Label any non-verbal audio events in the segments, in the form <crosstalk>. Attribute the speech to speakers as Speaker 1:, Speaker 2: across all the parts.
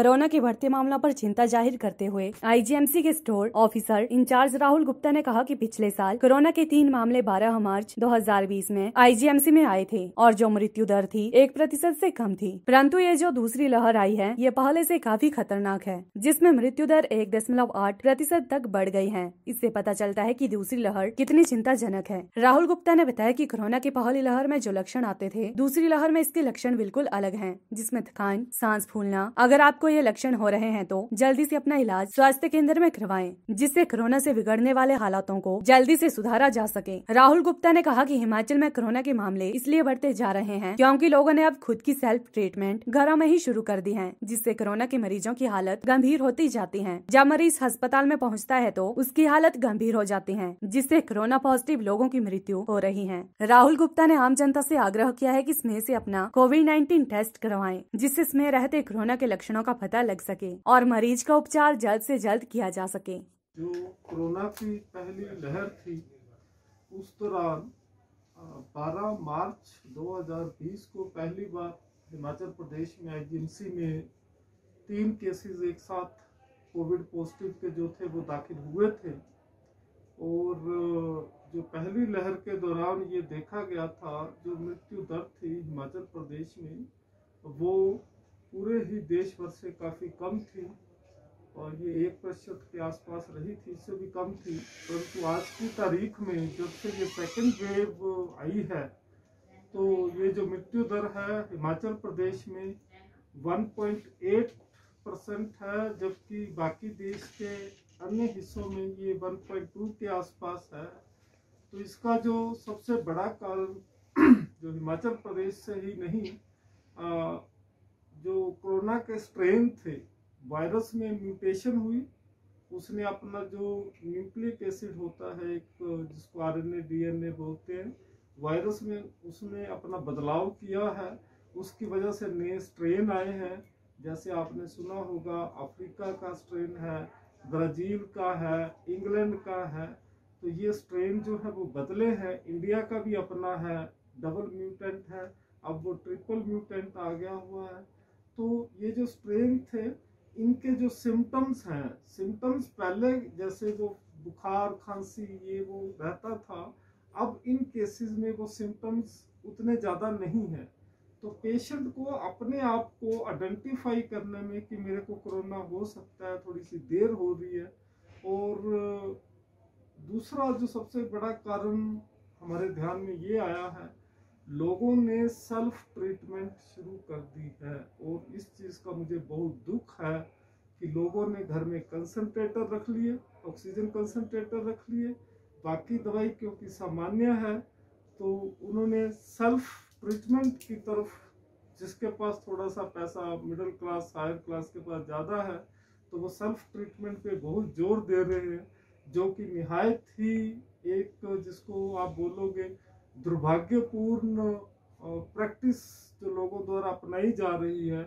Speaker 1: Corona के बढ़ते मामलों पर चिंता ज़ाहिर करते हुए आईजीएमसी के store officer incharge Rahul Gupta ने कहा कि पिछले साल कोरोना के तीन मामले 12 मार्च 2020 में आईजीएमसी में आए थे और जो मृत्यु दर थी एक प्रतिशत ऐसी कम थी। परंतु ये जो दूसरी लहर आई है, ये पहले ऐसी काफ़ी खतरनाक है, जिसमें मृत्यु दर एक दशमलव आठ प्रतिशत तक बढ़ गई है। इससे पता चलता है की दूसरी लहर कितनी चिंताजनक है। राहुल गुप्ता ने बताया की कोरोना की पहली लहर में जो लक्षण आते थे, दूसरी लहर में इसके लक्षण बिल्कुल अलग है, जिसमें थकान, सांस फूलना, अगर आपको ये लक्षण हो रहे हैं तो जल्दी से अपना इलाज स्वास्थ्य केंद्र में करवाएँ, जिससे कोरोना से बिगड़ने वाले हालातों को जल्दी से सुधारा जा सके। राहुल गुप्ता ने कहा कि हिमाचल में कोरोना के मामले इसलिए बढ़ते जा रहे हैं क्योंकि लोगों ने अब खुद की सेल्फ ट्रीटमेंट घरों में ही शुरू कर दी है, जिससे कोरोना के मरीजों की हालत गंभीर होती जाती है। जब मरीज़ अस्पताल में पहुँचता है तो उसकी हालत गंभीर हो जाती है, जिससे कोरोना पॉजिटिव लोगों की मृत्यु हो रही है। राहुल गुप्ता ने आम जनता से आग्रह किया है कि स्नेह से अपना कोविड नाइन्टीन टेस्ट करवाएँ, जिससे स्नेह रहते कोरोना के लक्षणों का पता लग सके और मरीज़ का उपचार जल्द से जल्द किया जा सके।
Speaker 2: जो कोरोना की पहली लहर थी, उस दौरान 12 मार्च 2020 को पहली बार हिमाचल प्रदेश में एजेंसी में तीन केसेस एक साथ कोविड पॉजिटिव के जो थे, वो दाखिल हुए थे। और जो पहली लहर के दौरान ये देखा गया था, जो मृत्यु दर थी हिमाचल प्रदेश में, वो पूरे ही देश भर से काफ़ी कम थी और ये एक प्रतिशत के आसपास रही थी इससे भी कम थी। परंतु आज की तारीख में जब से ये सेकेंड वेव आई है तो ये जो मृत्यु दर है हिमाचल प्रदेश में 1.8 परसेंट है जबकि बाकी देश के अन्य हिस्सों में ये 1.2 के आसपास है। तो इसका जो सबसे बड़ा कारण <clears throat> जो हिमाचल प्रदेश से ही नहीं आ, जो कोरोना के स्ट्रेन थे वायरस में म्यूटेशन हुई, उसने अपना जो न्यूक्लिक एसिड होता है, एक, जिसको आरएनए डीएनए बोलते हैं वायरस में उसने अपना बदलाव किया है। उसकी वजह से नए स्ट्रेन आए हैं। जैसे आपने सुना होगा, अफ्रीका का स्ट्रेन है, ब्राज़ील का है, इंग्लैंड का है। तो ये स्ट्रेन जो है, वो बदले हैं। इंडिया का भी अपना है डबल म्यूटेंट है। अब वो ट्रिपल म्यूटेंट आ गया हुआ है। तो ये जो स्ट्रेन थे, इनके जो सिम्टम्स हैं सिम्टम्स पहले जैसे वो बुखार, खांसी, ये वो रहता था, अब इन केसेस में वो सिम्टम्स उतने ज़्यादा नहीं हैं। तो पेशेंट को अपने आप को आइडेंटिफाई करने में कि मेरे को कोरोना हो सकता है थोड़ी सी देर हो रही है। और दूसरा जो सबसे बड़ा कारण हमारे ध्यान में ये आया है, लोगों ने सेल्फ ट्रीटमेंट शुरू कर दी है। और चीज़ का मुझे बहुत दुख है कि लोगों ने घर में कंसनट्रेटर रख लिए ऑक्सीजन कंसनट्रेटर रख लिए। बाकी दवाई क्योंकि सामान्य है तो उन्होंने सेल्फ ट्रीटमेंट की तरफ़, जिसके पास थोड़ा सा पैसा मिडिल क्लास हायर क्लास के पास ज़्यादा है तो वो सेल्फ ट्रीटमेंट पे बहुत ज़ोर दे रहे हैं, जो कि नहायत ही एक जिसको आप बोलोगे दुर्भाग्यपूर्ण प्रैक्टिस जो लोगों द्वारा अपनाई जा रही है।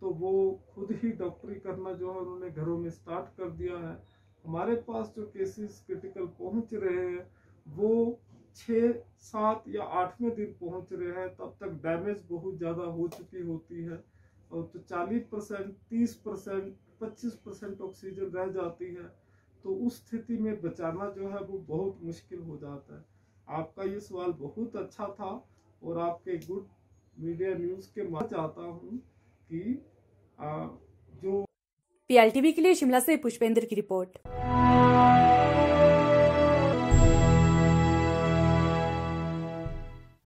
Speaker 2: तो वो खुद ही डॉक्टरी करना जो है उन्होंने घरों में स्टार्ट कर दिया है। हमारे पास जो केसेस क्रिटिकल पहुँच रहे हैं, वो छः सात या आठवें दिन पहुँच रहे हैं, तब तक डैमेज बहुत ज़्यादा हो चुकी होती है। और तो चालीस परसेंट, तीस परसेंट, पच्चीस परसेंट ऑक्सीजन रह जाती है। तो उस स्थिति में बचाना जो है वो बहुत मुश्किल हो जाता है। आपका ये सवाल बहुत अच्छा था और आपके गुड मीडिया न्यूज़ के मैं चाहता हूँ कि जो
Speaker 1: पीएलटीवी के लिए शिमला से पुष्पेंद्र की रिपोर्ट।